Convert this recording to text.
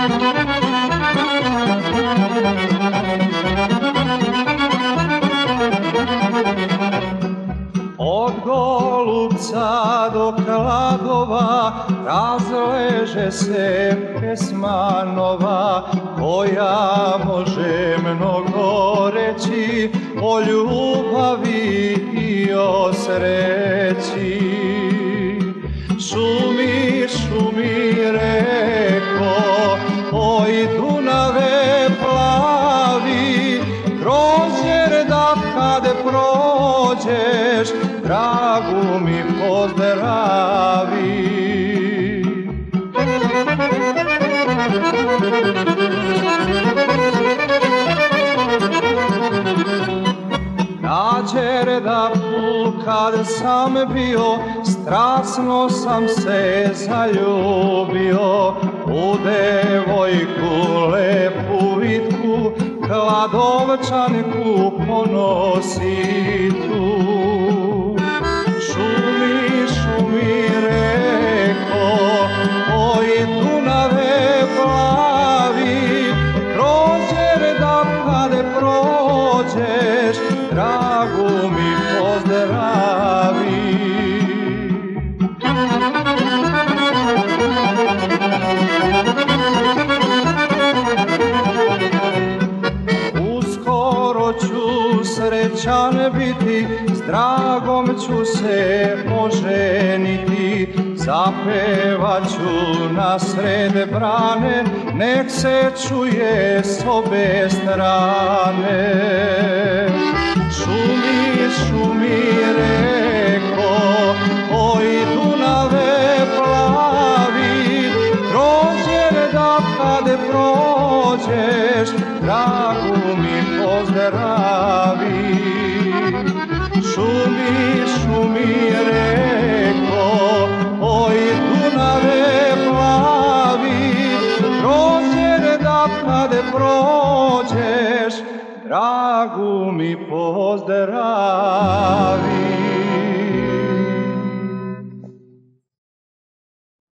Od golubca do kladova razleže se pesma nova koja može mnogo reći o ljubavi i o sreći. Šumi, šumi Dunave plavi, kroz da kad prođeš, dragu mi pozdravi. Nađer da kad sam bio, strasno sam se zaljubio u devojku lepu vitku, kladovčanku ponositu. Šumi, šumi reko, oj Dunave plavi, prođer da kad prođeš, dragu mi pozdravi. Srećan biti, s dragom ću se oženiti, zapevaću na sred brane, nek se čuje s obe strane. Šumi, šumi reko, oj Dunave plavi, prođer da kad prođeš, dragu mi pozdravi. Prođeš, dragu mi pozdravi.